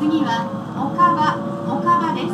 次は岡場岡場です。